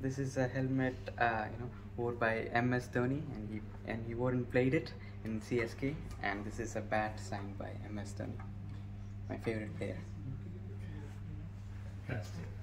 This is a helmet, uh, you know, worn by MS Dhoni, and he and he wore and played it in CSK. And this is a bat signed by MS Dhoni, my favorite player. Fantastic.